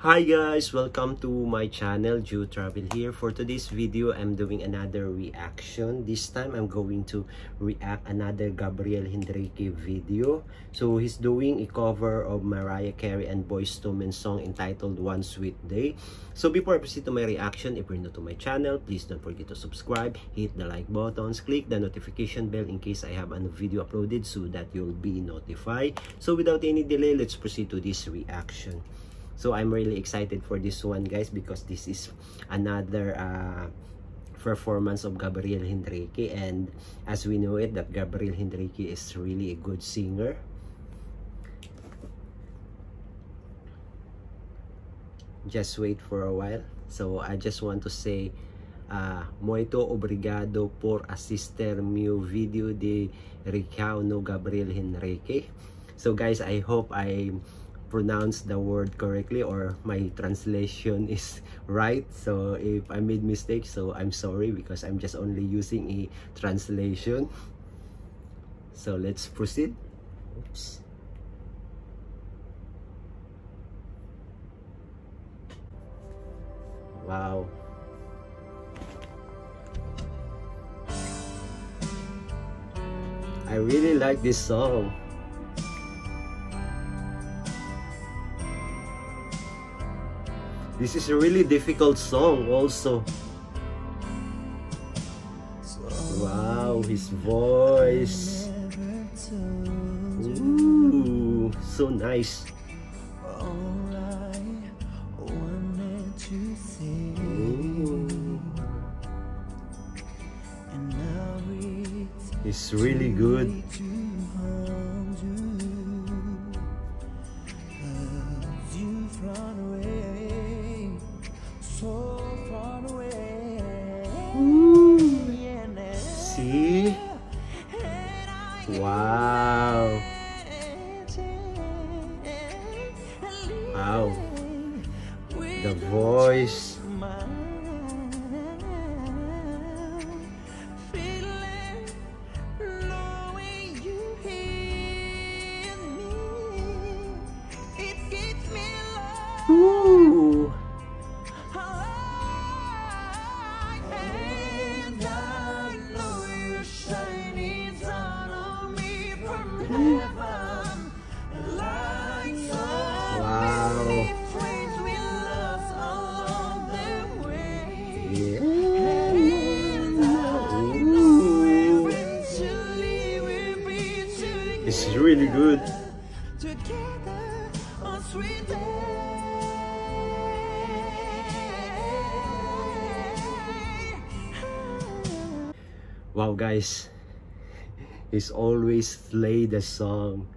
Hi guys! Welcome to my channel, Jew Travel here. For today's video, I'm doing another reaction. This time, I'm going to react another Gabriel Henrique video. So, he's doing a cover of Mariah Carey and Boyz II Men song entitled One Sweet Day. So, before I proceed to my reaction, if you're new to my channel, please don't forget to subscribe, hit the like buttons, click the notification bell in case I have a video uploaded so that you'll be notified. So, without any delay, let's proceed to this reaction. So I'm really excited for this one guys because this is another uh, performance of Gabriel Henrique and as we know it that Gabriel Henrique is really a good singer. Just wait for a while. So I just want to say uh, muito obrigado por assistir meu video de Ricao no Gabriel Henrique. So guys, I hope I pronounce the word correctly or my translation is right. So if I made mistakes so I'm sorry because I'm just only using a translation. So let's proceed. Oops. wow. I really like this song This is a really difficult song also. Wow, his voice. Ooh, so nice. It's really good. The voice. It's really good. Wow guys, he's always play the song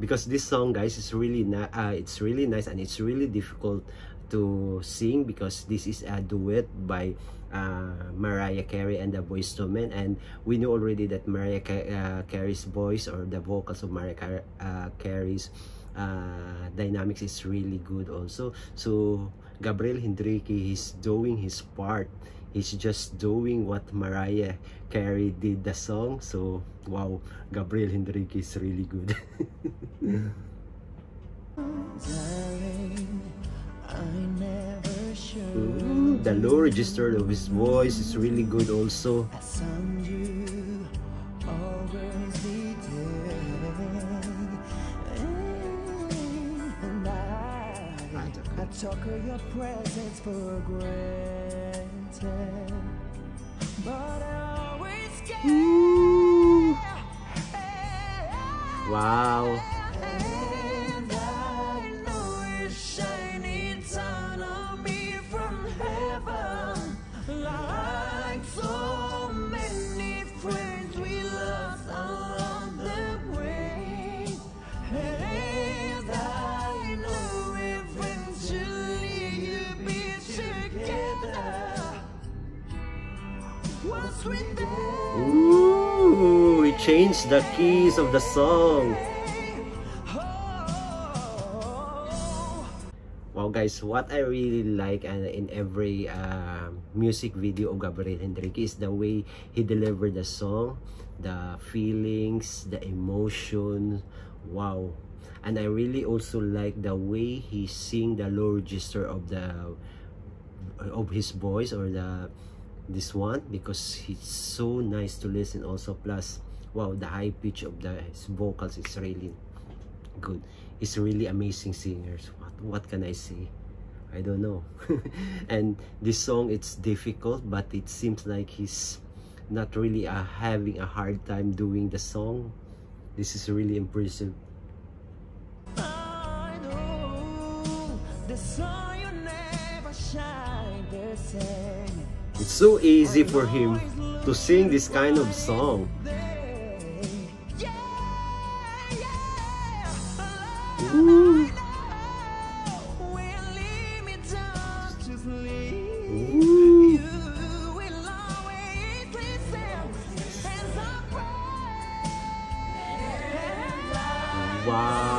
because this song guys is really uh, it's really nice and it's really difficult to sing because this is a duet by uh, Mariah Carey and the Boyz II Men. And we know already that Mariah uh, Carey's voice or the vocals of Mariah Car uh, Carey's uh, dynamics is really good also. So Gabriel Henrique is doing his part. He's just doing what Mariah Carey did the song. So wow Gabriel Henrique is really good. The low register of his voice is really good also took your presence for granted, but I always Ooh. Wow. Ooh, he changed the keys of the song. Wow guys, what I really like uh, in every uh, music video of Gabriel Henrique is the way he delivered the song, the feelings, the emotion. Wow. and I really also like the way he sing the low register of the of his voice or the this one because it's so nice to listen also. Plus wow the high pitch of the his vocals is really good. It's really amazing singers. What what can i say? I don't know. And this song it's difficult but it seems like he's not really uh, having a hard time doing the song. This is really impressive it's so easy for him to sing this kind of song. You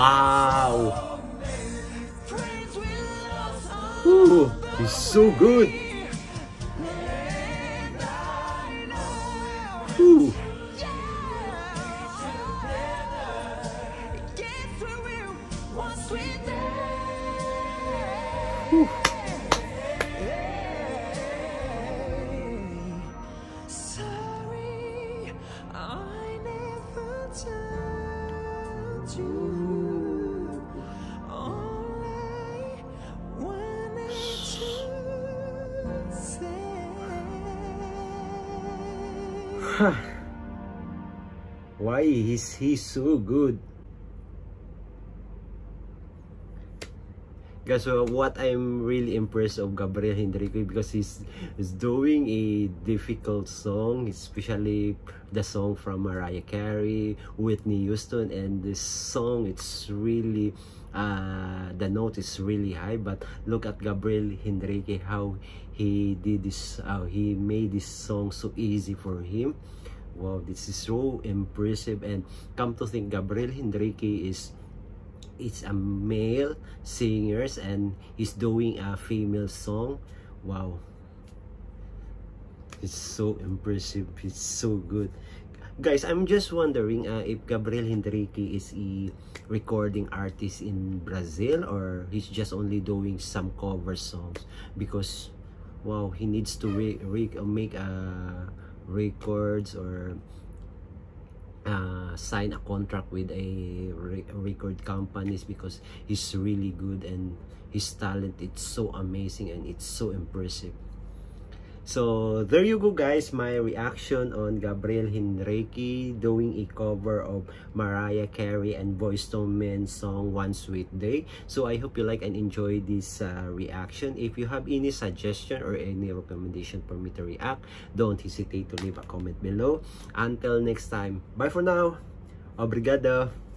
Wow. Ooh, he's so good. Ooh. Ooh. Say. Why is he so good? Guys, so what I'm really impressed of Gabriel Hendrique because he's, he's doing a difficult song, especially the song from Mariah Carey, Whitney Houston, and this song it's really uh, the note is really high. But look at Gabriel Hendrique how he did this, how he made this song so easy for him. Wow, this is so impressive. And come to think, Gabriel Hendrique is it's a male singers and he's doing a female song wow it's so impressive it's so good guys i'm just wondering uh, if gabriel hendrique is a recording artist in brazil or he's just only doing some cover songs because wow he needs to re- re- make uh, records or uh, sign a contract with a re- record companies because he's really good and his talent it's so amazing and it's so impressive so there you go guys. My reaction on Gabriel Henrique doing a cover of Mariah Carey and Boyz II Men song One Sweet Day. So I hope you like and enjoy this uh, reaction. If you have any suggestion or any recommendation for me to react don't hesitate to leave a comment below. Until next time. Bye for now. Obrigado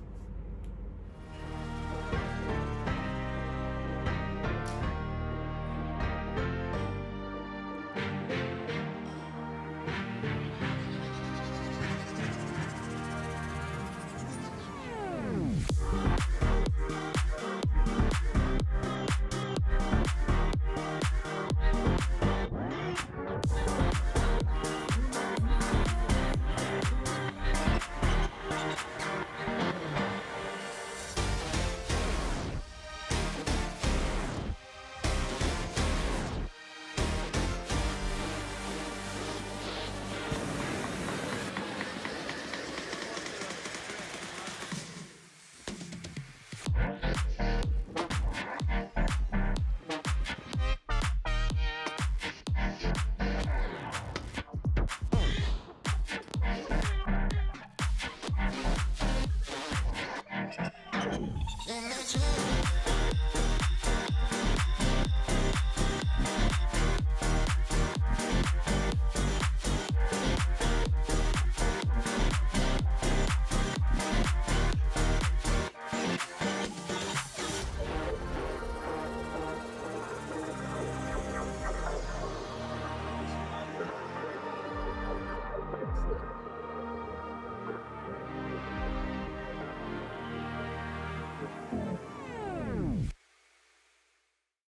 The